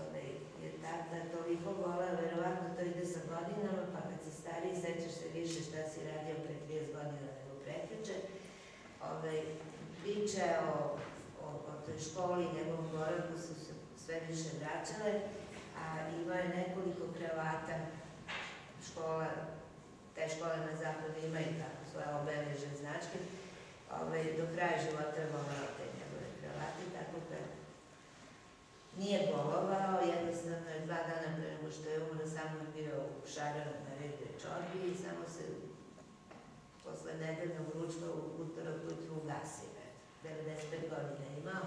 ovaj, je tata toliko gola, verovatno to ide sa godinama, pa kad si stariji sećaš se više šta si radio pre 30 godina nego prekriče. Ovaj, priče o, o, o toj školi i njegovom boravku su se sve više vraćale, a ima je nekoliko kravata škola, te škole na zapadu imaju tako svoje obeleže značke, ovaj, do kraja života je volao te njegove kravate, tako da nije bolovao, jednostavno je dva dana pre nego što je umro samo bio u šararu na redre čorbi i samo se posle nedeljnog ručka u utorak ujutru ugasio. eto. 95 godina je imao.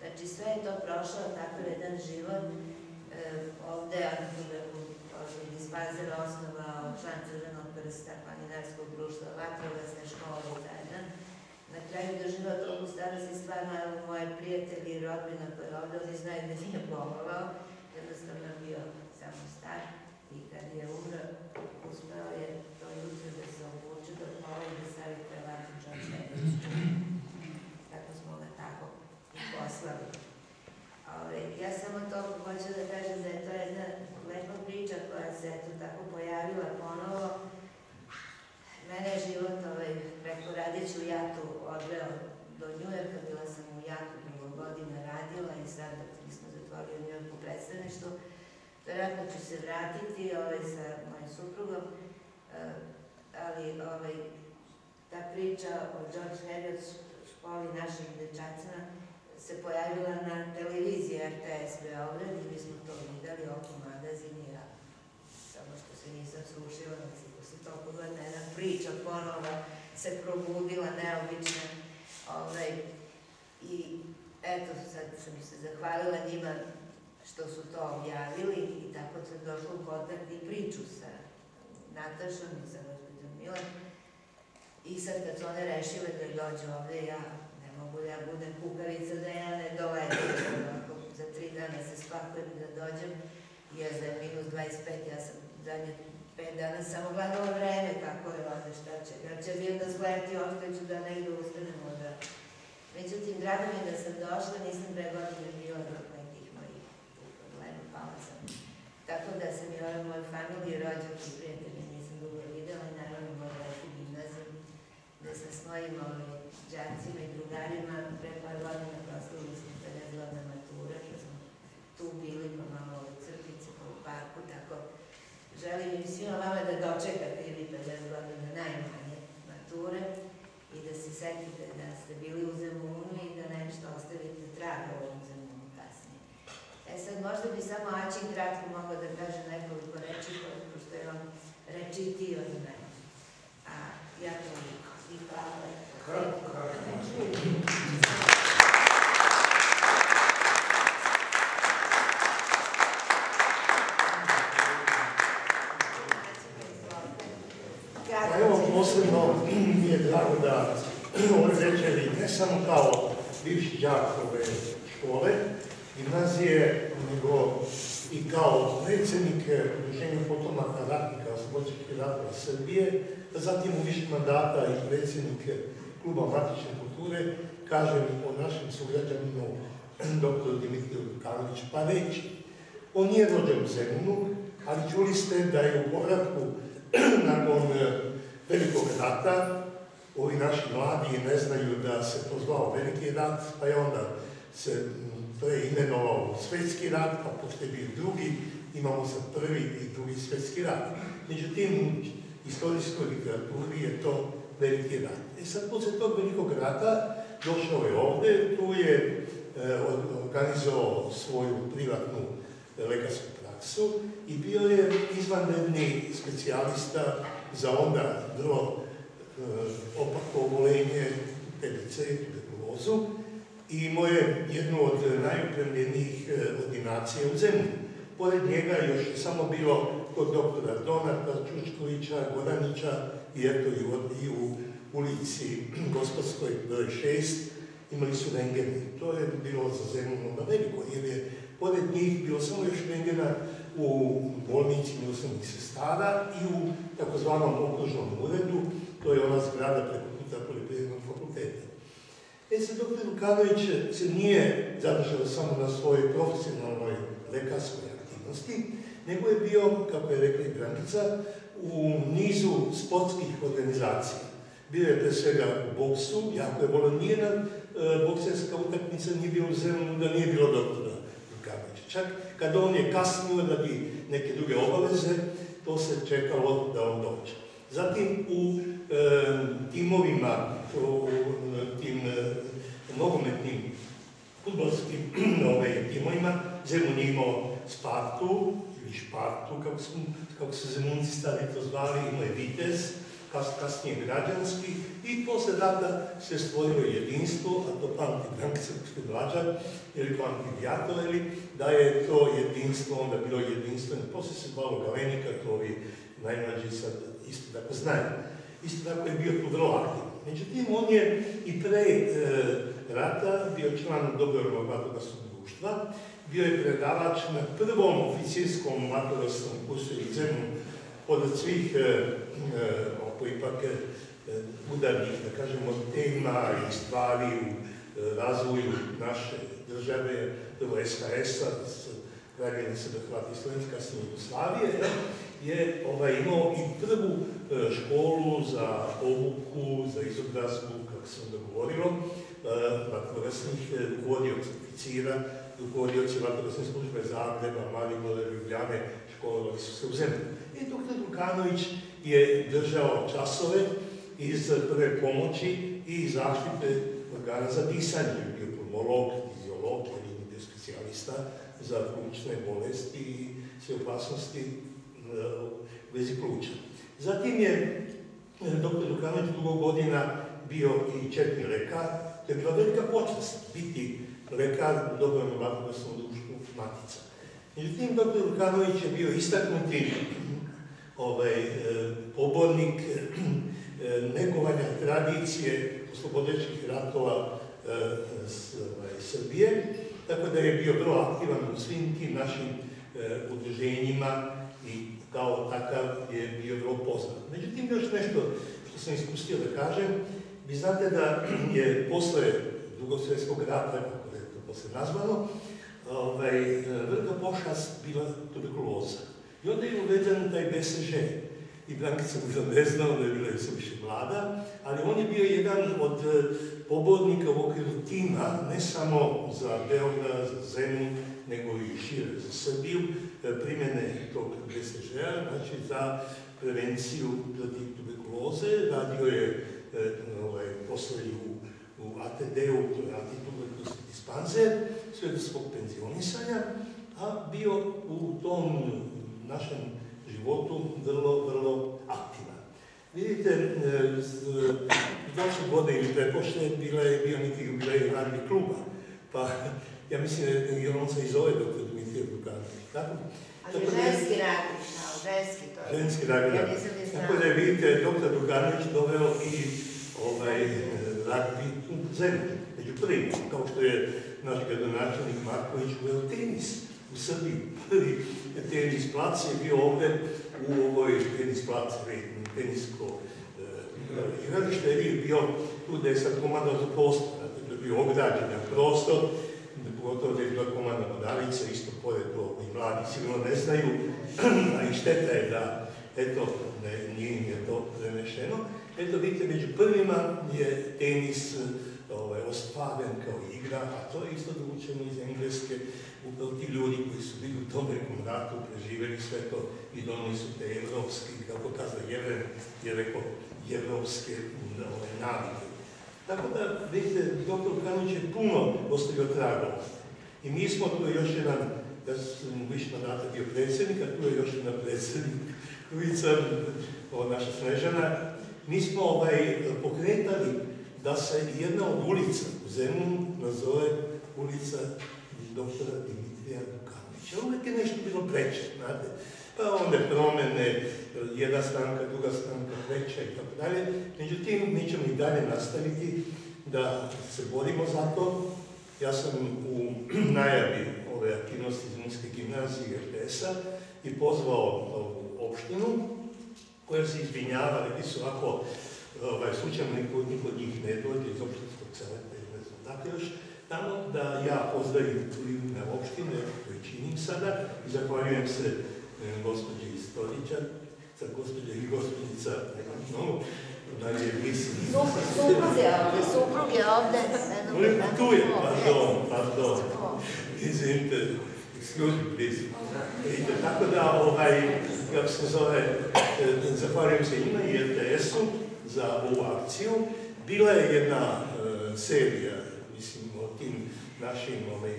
Znači sve je to prošlo, tako jedan život. E, ovde Anatoliju dispanzer osnovao član Crvenog prsta, planinarskog društva, vatrogasne škole i tajna. Na kraju doživao toliko starosti, stvarno, evo, moje prijatelji i rodbina koje ovde, oni znaju da nije bolovao, jednostavno je bio samo star i kad je umro, uspeo je to jutro da se obuče do pola i da stavi kravatu Harris. Tako smo ga tako i poslali. Ja samo to hoću da kažem da je to jedna lepa priča koja se eto tako pojavila ponovo. Mene je život ovaj, preko radiću jatu odveo do Njujorka, bila sam u jatu mnogo godina radila i sad dok nismo zatvorili u Njujorku predstavništvu. Verovatno ću se vratiti ovaj, sa mojim suprugom, eh, ali ovaj, ta priča o George Harriot školi našim dečacima se pojavila na televiziji RTS Beograd i mi smo to videli oko nisam slušila, mislim, posle toliko godina jedna priča ponovno se probudila neobična. Ovaj, I eto, sad sam se zahvalila njima što su to objavili i tako sam došla u kontakt i priču sa Natašom i sa gospođom Milan. I sad kad su one rešile da dođu ovdje, ja ne mogu da ja budem kukavica, da ja ne dovedem, za tri dana se spakujem da dođem, ja za minus 25, ja sam zadnje pet dana samo gledala vreme kako je ovde, šta će, kad će mi onda zleti, ostaću da negde ustanemo da... Međutim, drago mi je da sam došla, nisam pre godine bila nekih mojih problema, pala sam. Tako da sam i Ačin kratko mogao Srbije, zatim u više mandata i predsjednik kluba Matične kulture, kažem o našem sugrađaninu dr. Dimitriju Karlić pa reći. On nije rođen u Zemunu, ali čuli ste da je u povratku nakon e, velikog rata, ovi naši mladi ne znaju da se to zvao veliki rat, pa je onda se m, preimenovao u svetski rat, pa pošto je bio drugi, imamo sad prvi i drugi svetski rat. Međutim, istorijskoj literaturi je to veliki rat. E sad, posle tog velikog rata, došao je ovde, tu je e, or- organizovao svoju privatnu e, lekarsku praksu i bio je izvanredni specijalista za onda vrlo e, opako obolenje TBC, tuberkulozu i imao je jednu od najupremljenijih e, ordinacija u zemlji. Pored njega još je samo bilo kod doktora Donata, Čučkovića, Goranića i eto i u, ulici Gospodskoj broj 6 imali su rengene. To je bilo za zemlju onda veliko, jer je pored njih bilo samo još rengena u bolnici milosrdnih sestara i u takozvanom okružnom uredu, to je ona zgrada preko puta poljoprivrednog fakulteta. E sad, dr. Lukanović se nije zadržao samo na svojoj profesionalnoj lekarskoj aktivnosti, nego je bio, kako je rekla i Brankica, u nizu sportskih organizacija. Bio je pre svega u boksu, jako je volio, nijedna e, bokserska utakmica nije bila u da nije bilo doktora Lukanovića. Čak kad on je kasnio da bi neke druge obaveze, to se čekalo da on dođe. Zatim u e, timovima, u tim e, nogometnim futbolskim ovaj, timovima, Zemun je imao Spartu, ili Špartu, kako, su, kako se Zemunci stari to zvali, imao je Vitez, kas, kasnije građanski, i posle rata se stvorilo jedinstvo, a to pamti Brankica Kuške Mlađa, ili pamti da je to jedinstvo onda bilo jedinstveno. Posle se zvalo Galenika, to ovi najmlađi sad isto tako znaju. Isto tako je bio tu vrlo aktivan. Međutim, on je i pre e, rata bio član dobrovoljnog vatrogasnog društva, bio je predavač na prvom oficirskom vatrogasnom kursu u Zemunu, od svih e, e, ipak e, udarnih, da kažemo, tema i stvari u e, razvoju naše države, prvo SHS-a, Kraljevine Srbe, Hrvati i Slovenska, Jugoslavije, je ovaj, imao i prvu e, školu za obuku, za izobrazbu, kako se onda govorilo, e, vatrogasnih e, rukovodioca, oficira, rukovodioci vatrogasne službe Zagreba, Maribora, Ljubljane, školovali su se u zemlji. I dr. Dukanović je držao časove iz prve pomoći i zaštite organa za disanje. Bio pulmolog, fiziolog, specijalista za plućne bolesti i sve opasnosti u vezi pluća. Zatim je e, dr. Dukanović dugo godina bio i četni lekar. To je bila velika počast biti lekar u dobrovoljnom vatrogasnom društvu Matica. Međutim, dr. Lukanović je bio istaknuti ovaj, e, pobornik e, negovanja tradicije oslobodečkih ratova s, ovaj, Srbije, tako da je bio vrlo aktivan u svim tim našim udruženjima i kao takav je bio vrlo poznat. Međutim, još nešto što sam ispustio da kažem, vi znate da je posle drugog svjetskog rata, kako je to posle nazvano, ovaj, velika pošast bila tuberkuloza. I onda je uveden taj BSŽ. I Brankica možda ne znao da je bila još više mlada, ali on je bio jedan od eh, pobornika u okviru tima, ne samo za Beograd, za zemlju, nego i šire za Srbiju, primjene tog BSŽ-a, znači za prevenciju protiv tuberkuloze. Radio je eh, ovaj, u, u ATD-u, to je antituberkulozni dispanzer, sve do svog penzionisanja, a bio u tom našem životu vrlo, vrlo aktivan. Vidite, e, prošle godine ili prepošle bila je bio neki jubilej ragbi kluba, pa ja mislim da je on se i zove dr. Dimitrije Dukanović, tako? Ali da ženski radiš, ženski to je. Ženski Ja da. Tako da je, vidite, dr. Dukanović doveo i ovaj, ragbi u zemlju, među prvima, kao što je naš gradonačelnik Marković uveo tenis u Srbiji. Prvi tenis plac je bio ovdje u ovoj tenis plac, tenisko e, igralište je bio tu gdje je sad komanda za prostor, dakle, to je bio ograđen prostor, pogotovo da je bila komanda Modalica, isto pored to i mladi sigurno ne znaju, a i šteta je da, eto, ne, nije im je to prenešeno. Eto, vidite, među prvima je tenis ovaj, ostvaren kao igra, a to je isto dovučeno iz Engleske, upravo ti ljudi koji su bili u tom nekom ratu, preživjeli sve to i donali su te evropske, kako kazao Jevren, je rekao, evropske ovaj, navike. Tako da, vidite, dr. Kanović je puno ostavio tragova. I mi smo, tu još jedan, ja sam više mandata bio predsjednik, a tu je još jedna predsjednica, ova naša Snežana, mi smo ovaj, pokretali da se jedna od ulica u Zemunu nazove ulica doktora Dimitrija Dukanovića. Uvijek je nešto bilo preče, znate. Pa onda promene, jedna stranka, druga stranka, treća i tako dalje. Međutim, mi ćemo i dalje nastaviti da se borimo za to. Ja sam u najavi ove aktivnosti iz Munske gimnazije i RTS-a i pozvao opštinu koja se izvinjava, rekli su ako ovaj, slučajno niko, od njih ne dođe iz opštinskog savjeta ili ne znam dakle još, tamo da ja pozdravim u ime opštine, koje činim sada, i zahvaljujem se e, gospođi Stolića, sa gospođa i gospođica, no, da je mislim... Suprug je ovdje, suprug je ovdje. tu je, pardon, pardon. Izvinite, me, please. Vidite, tako da, ovaj, kako se zove, e, zahvaljujem se njima i RTS-u za ovu akciju. Bila je jedna e, serija, mislim, o tim našim ovaj,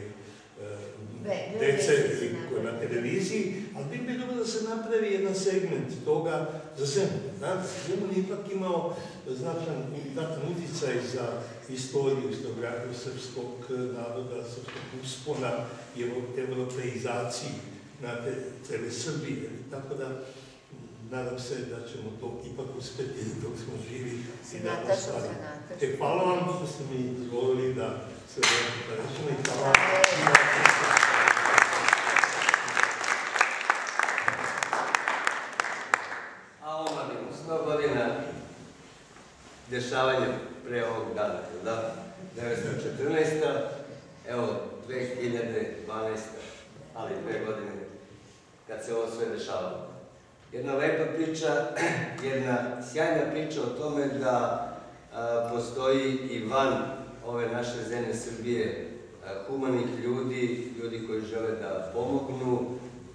dece televiziji, koji na televiziji, ali bi bi dobro da se napravi jedan segment toga za zemlju. Znate, Zemun je ipak imao značan, znatan utjecaj za istoriju, historiografiju srpskog naroda, srpskog uspona i europeizaciji znate, cele Srbije. Tako da, nadam se da ćemo to ipak uspjeti dok smo živi i da. Nataša. E, hvala vam što ste mi dozvolili da se da rečemo i hvala vam. A omladinu, 100 godina dešavanja pre ovog dana, da? 1914. Evo, 2012. ali dve godine kad se ovo sve dešavalo. Jedna lepa priča, jedna sjajna priča o tome da a, postoji i van ove naše zemlje Srbije a, humanih ljudi, ljudi koji žele da pomognu,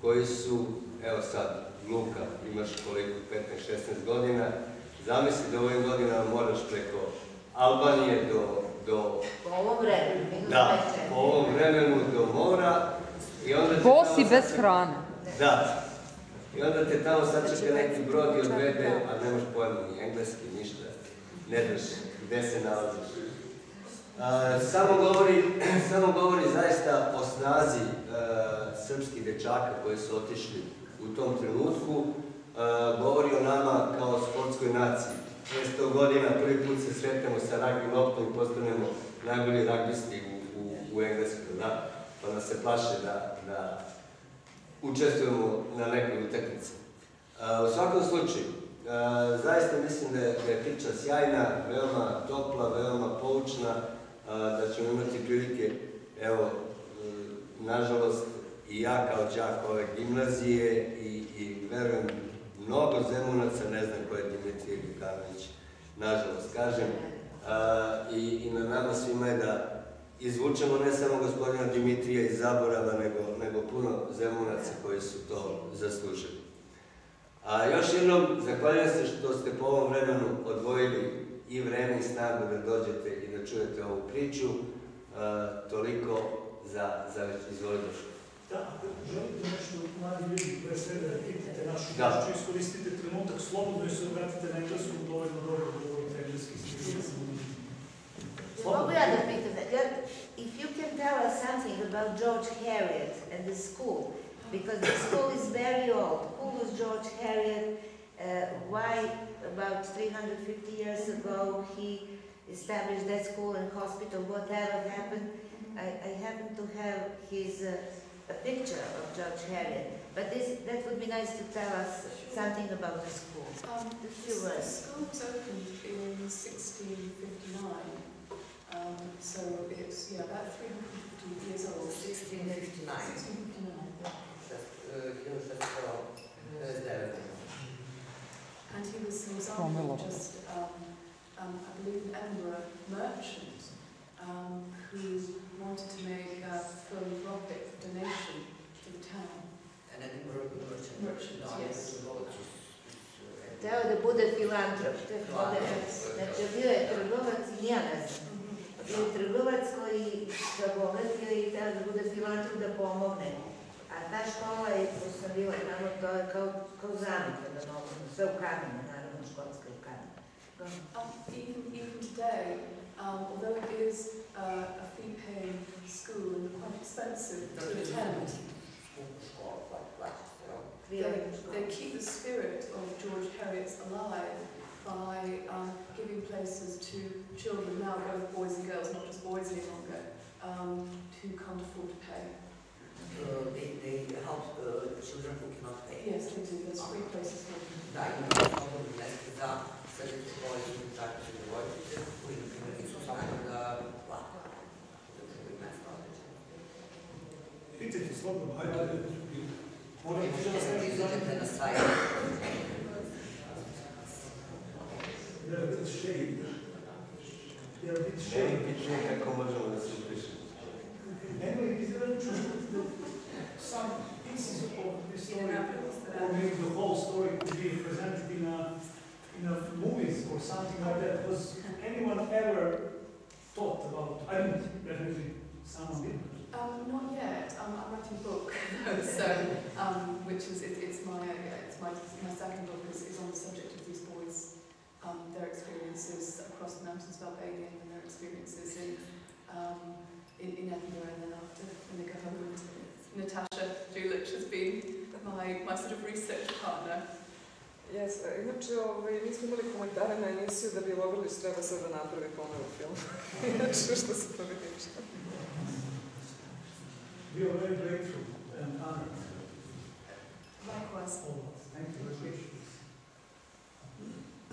koji su, evo sad, Luka, imaš koliko, 15-16 godina, zamisli da u ovim godinama moraš preko Albanije do, do Po ovom vremenu, da, 24. po ovom vremenu do mora i onda te Bos i tamo bez hrane. Da. I onda te tamo sačeka neki brod i odvede, a nemaš pojma ni engleski, ništa. Ne znaš gde se nalaziš. A, samo, govori, samo govori zaista o snazi a, srpskih dečaka koji su otišli u tom trenutku. A, govori o nama kao sportskoj naciji. 600 godina prvi put se sretnemo sa ragbi loptom i postanemo najbolji ragbisti u, u, u Engleskoj, da? Pa nas se plaše da, da učestvujemo na nekoj utakmici. U svakom slučaju, zaista mislim da je, da priča sjajna, veoma topla, veoma poučna, da ćemo imati prilike, evo, nažalost, i ja kao đak ove gimnazije i, i verujem mnogo zemunaca, ne znam ko je Dimitrije Ljukanović, nažalost kažem, i, i na nama svima je da izvučemo ne samo gospodina Dimitrija iz zaborava, nego, nego puno zemunaca koji su to zaslužili. A još jednom, zahvaljujem se što ste po ovom vremenu odvojili i vreme i snagu da dođete i da čujete ovu priču. toliko za, za već izvolite. Da, ako želite nešto mladi ljudi, pre svega da pitate našu da. iskoristite trenutak slobodno i se obratite na englesku, dovoljno dobro govorite engleski Mogu ja da pitam, if you can tell us something about George Heriot and the school, because the school is very old. Who was George Heriot? Uh, why about 350 years ago he established that school and hospital, whatever happened? I, I happen to have his uh, a picture of George Heriot, but this, that would be nice to tell us something about the school. Um, the school was opened in 1659, um, so it's yeah about 350 years old. 1659. 1659. And he was, he was just, um, um, I believe, an Edinburgh merchant um, who wanted to make a philanthropic donation to the town. And then merchant. Merchant, yes. Teo da bude filantrop, to je Znači, bio je trgovac i ja ne znam. Bio trgovac koji se obogatio i teo da bude filantrop da pomogne. A ta škola je, ko sam bila tamo, to je kao, kao zamek, da mogu, sve u kamenu, naravno, školska u kamenu. Um, even, even today, um, although it is uh, a fee-paying school and quite expensive to attend, they, they keep the spirit of George Heriot's alive by um, giving places to children, now both boys and girls, not just boys any longer, um, who can't afford to pay. Uh, they, they help uh, children who cannot pay. Yes, they do. There's free places for them. Da, imamo slobodne mesta za srednje škole i takve devojčice koji, na primjer, nisu samo da plate. Pitajte slobodno, hajde. Moram da se izolite na sajtu. They're a bit shady. They're a bit upišemo. Anyway, is there some pieces of the story, or maybe the whole story could be presented in a in a movies or something like that? Was anyone ever thought about? I mean, definitely someone did. Um, not yet. Um, I'm writing a book, so um, which is it, it's my it's my my second book is, is on the subject of these boys, um, their experiences across the mountains of Albania and their experiences in um, in, in Edinburgh and then after when they go home. Natasha Julich has been my my sort of research partner. Yes, inače, ovaj, mi smo imali komentare na emisiju da bi Lovrlić treba sad da napravi ponovo film. inače, što se toga tiče. You are very grateful and honored. Likewise. Thank you very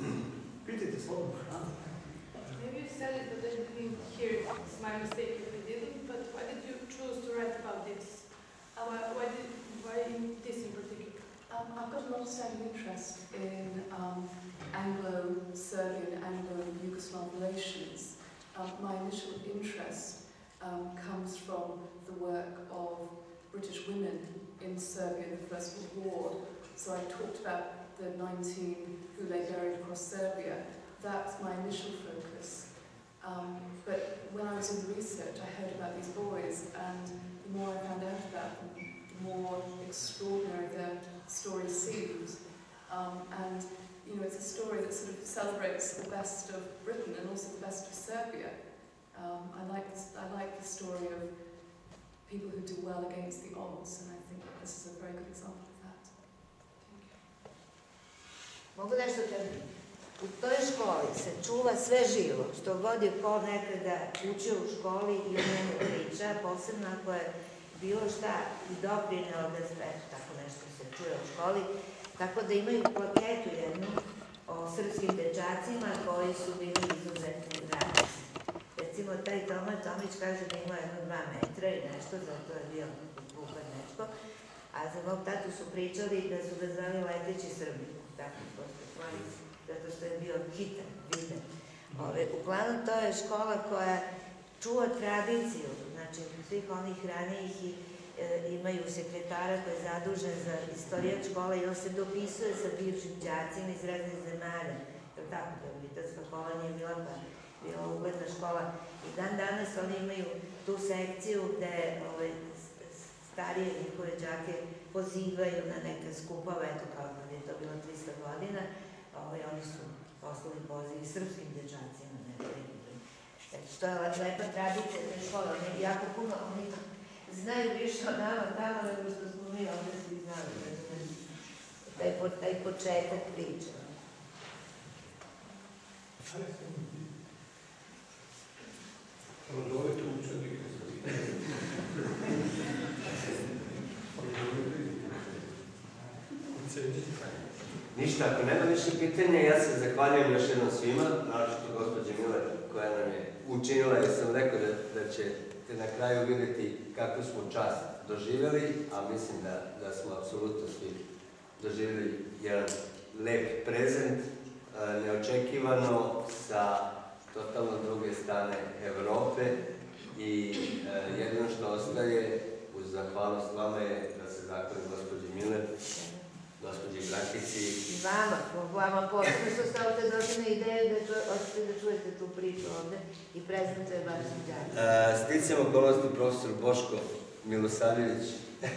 much. Pitajte slobodno. Maybe you said it, but I didn't hear it. It's my mistake if I didn't. But why did you choose to write about this? Uh, why, why, did, why this in particular? Um, I've got a long-standing interest in um, Anglo-Serbian, Anglo-Yugoslav relations. Um, my initial interest um, comes from the work of British women in Serbia in the First World War. So I talked about the 19 who lay buried across Serbia. That's my initial focus. Um, but when I was in the research, I heard about these boys, and the more I found out about them, the more extraordinary their story seems. Um, and you know, it's a story that sort of celebrates the best of Britain and also the best of Serbia. Um, I like I like the story of people who do well against the odds, and I think this is a very good example Mogu nešto kažem? U toj školi se čuva sve živo, što god je ko nekada učio u školi i o njemu priča, posebno ako je bilo šta i doprineo da sve tako nešto se čuje u školi, tako da imaju plaketu jednu o srpskim dečacima koji su bili izuzetni radnici. Recimo, taj Toma Tomić kaže da ima jedno dva metra i nešto, zato je bio kuhar nešto, a za mog tatu su pričali da su ga zvali leteći Srbi, posle stvari, zato što je bio hitan, vidan. Uglavnom, to je škola koja čuva tradiciju, znači svih onih ranijih i e, imaju sekretara koji je zadužen za istorijat škola i on se dopisuje sa bivšim đacima iz raznih zemalja. Tako da Vitarska škola nije bila pa bila ugledna škola. I dan danas oni imaju tu sekciju gde ove, s- starije njihove đake pozivaju na neke skupove, eto kao kad je to bilo 300 godina, ove, oni su poslali poziv srpskim dečacima, ne drugim. Eto, to je le- lepa tradicija te škole, oni jako puno, oni znaju više o nama tamo nego što smo mi ovde svi znali, taj, taj početak priče. Ništa, ako nema više pitanja, ja se zahvaljujem još jednom svima, naročito gospođe Miller koja nam je učinila, jer sam rekao da, da ćete na kraju vidjeti kakvu smo čast doživjeli, a mislim da, da smo apsolutno svi doživjeli jedan lep prezent, e, neočekivano sa totalno druge strane Evrope i e, jedino što ostaje uz zahvalnost vama je da se zahvalim gospođi Miller, gospođi Brakici, I vama, vama posebno što ste ovde došli na ideju da hoćete da čujete tu priču ovde i prezentuje vašim đacima. E, Sticam okolnosti profesor Boško Milosavljević. je,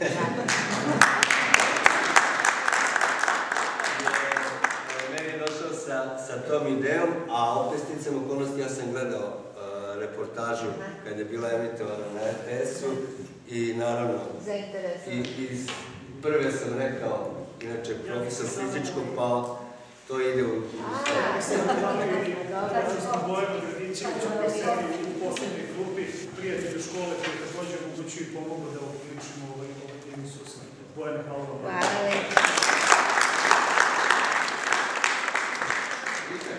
Meni je došao sa, sa tom idejom, a opet sticam okolnosti, ja sam gledao e, reportažu kad je bila emitovana na RTS-u i naravno i Zainteresovan. iz prve sam rekao, inače profesor fizičkog, pa to ide u... posljednjoj grupi, škole koji također mogući i da uključimo ovaj kolektivni hvala vam.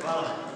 Hvala.